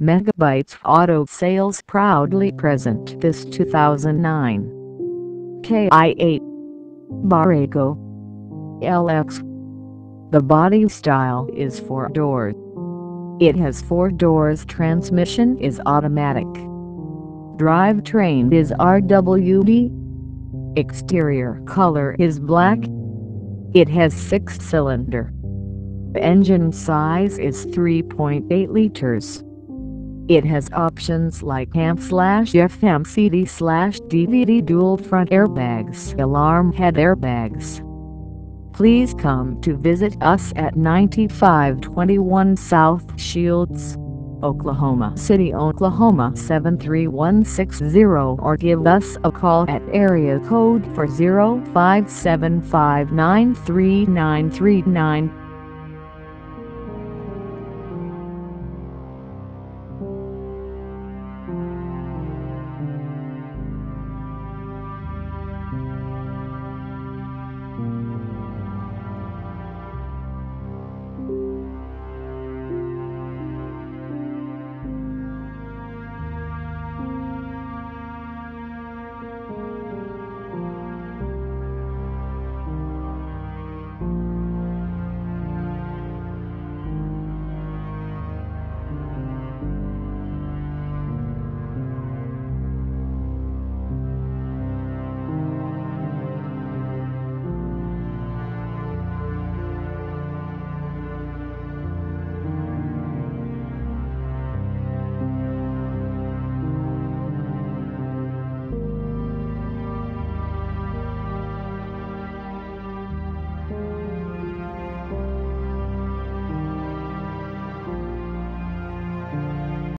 Megabytes Auto Sales proudly present this 2009 Kia Borrego LX. The body style is four doors. It has four doors transmission is automatic. Drivetrain is RWD. Exterior color is black. It has six-cylinder. Engine size is 3.8 liters. It has options like AM slash FM CD slash DVD dual front airbags alarm head airbags. Please come to visit us at 9521 South Shields, Oklahoma City, Oklahoma 73160 or give us a call at area code 40575933939.